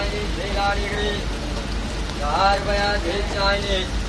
Chinese, they are English. The hard way I did Chinese.